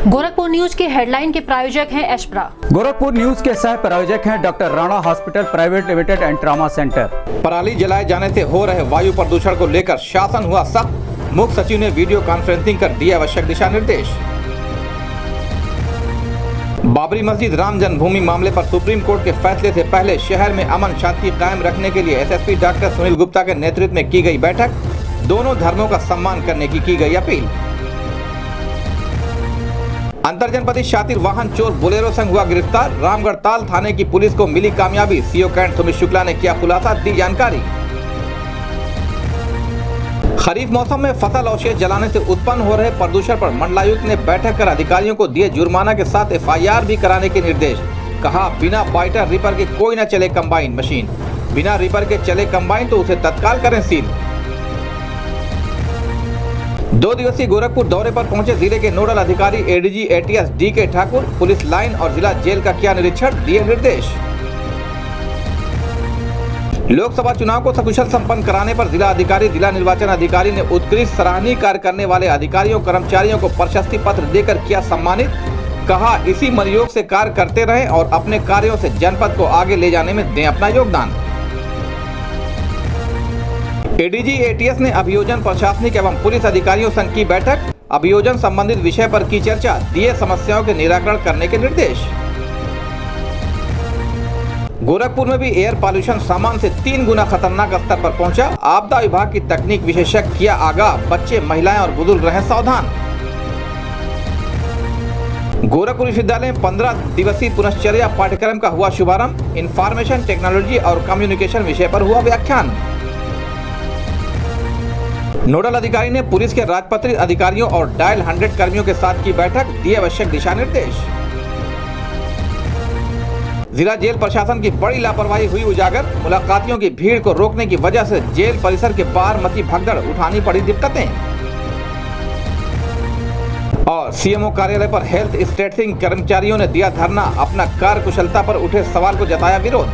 News के headline के प्रायोजक हैं एशप्रा। गोरखपुर न्यूज़ के सह प्रायोजक हैं doctor Rana hospital private limited and trauma centre. पराली जलाए जाने से हो रहे वायु प्रदूषण को लेकर शासन हुआ सख्त। मुख्य सचिव ने वीडियो कॉन्फ्रेंसिंग कर दिए आवश्यक दिशा निर्देश। बाबरी मस्जिद राम जन्मभूमि मामले पर सुप्रीम कोर्ट के फैसले से पहले शहर में अमन शांति कायम रखने के लिए एसएसपी डॉक्टर सुनील गुप्ता के नेतृत्व में की गई बैठक। दोनों धर्मों का सम्मान करने की की गई अपील। अंतर जनपदी शातिर वाहन चोर बोलेरो संघ हुआ गिरफ़्तार। रामगढ़ ताल थाने की पुलिस को मिली कामयाबी। सीओ कैंट सुमित शुक्ला ने किया खुलासा, दी जानकारी। खरीफ मौसम में फ़सल अवशेष जलाने से उत्पन्न हो रहे प्रदूषण पर मंडलायुक्त ने बैठक कर अधिकारियों को दिए जुर्माना के साथ एफआईआर भी कराने के निर्देश। कहा, बिना बाइटर रिपर के कोई न चले कंबाइन मशीन। बिना रिपर के चले कंबाइन तो उसे तत्काल करें सील। दो दिवसीय गोरखपुर दौरे पर पहुँचे ज़िले के नोडल अधिकारी एडीजी एटीएस डी के ठाकुर, पुलिस लाइन और जिला जेल का किया निरीक्षण, दिए निर्देश। लोकसभा चुनाव को सकुशल संपन्न कराने पर जिला अधिकारी, जिला निर्वाचन अधिकारी ने उत्कृष्ट सराहनीय कार्य करने वाले अधिकारियों, कर्मचारियों को प्रशस्ति पत्र देकर किया सम्मानित। कहा, इसी मनयोग से कार्य करते रहें और अपने कार्यों से जनपद को आगे ले जाने में दें अपना योगदान। एडीजी एटीएस ने अभियोजन प्रशासनिक एवं पुलिस अधिकारियों संघ की बैठक। अभियोजन संबंधित विषय पर की चर्चा, दिए समस्याओं के निराकरण करने के निर्देश। गोरखपुर में भी एयर पॉल्यूशन सामान से तीन गुना खतरनाक स्तर पर पहुँचा। आपदा विभाग की तकनीक विशेषज्ञ किया आगाह, बच्चे, महिलाएँ और बुज़ुर्ग रहे सावधान। गोरखपुर विश्वविद्यालय में पंद्रह दिवसीय पुनश्चर्या पाठ्यक्रम का हुआ शुभारंभ। इंफॉर्मेशन टेक्नोलॉजी और कम्युनिकेशन विषय पर हुआ व्याख्यान। नोडल अधिकारी ने पुलिस के राजपत्रित अधिकारियों और डायल हंड्रेड कर्मियों के साथ की बैठक, दिए आवश्यक दिशा निर्देश। जिला जेल प्रशासन की बड़ी लापरवाही हुई उजागर। मुलाकातियों की भीड़ को रोकने की वजह से जेल परिसर के बाहर मची भगदड़ उठानी पड़ी दिक्कतें। और सीएमओ कार्यालय पर हेल्थ स्टेटिंग कर्मचारियों ने दिया धरना। अपना कार्य कुशलता पर उठे सवाल को जताया विरोध।